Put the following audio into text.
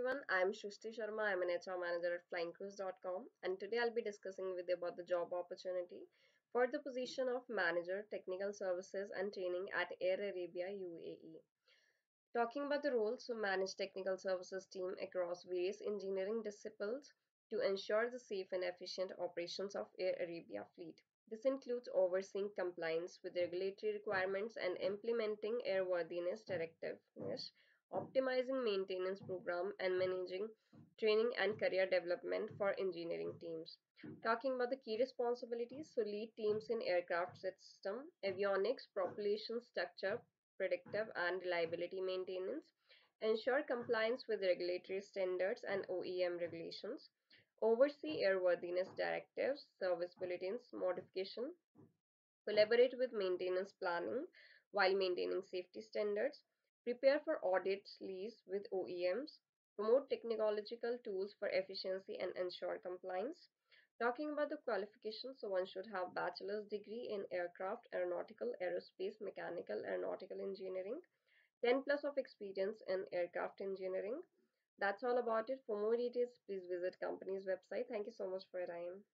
everyone, I'm Shrishti Sharma. I'm an HR manager at flyingcruise.com and today I'll be discussing with you about the job opportunity for the position of manager technical services and training at Air Arabia UAE. Talking about the role, so manage technical services team across various engineering disciplines to ensure the safe and efficient operations of Air Arabia fleet. This includes overseeing compliance with regulatory requirements and implementing airworthiness directives hmm. Optimizing maintenance program and managing training and career development for engineering teams. Talking about the key responsibilities, so lead teams in aircraft system, avionics, propulsion structure, predictive and reliability maintenance, ensure compliance with regulatory standards and OEM regulations, oversee airworthiness directives, service bulletins, modification, collaborate with maintenance planning while maintaining safety standards, prepare for audits lease with OEMs, promote technological tools for efficiency and ensure compliance. Talking about the qualifications, so one should have bachelor's degree in aircraft, aeronautical, aerospace, mechanical, aeronautical engineering, 10 plus of experience in aircraft engineering. That's all about it. For more details, please visit company's website. Thank you so much for your time.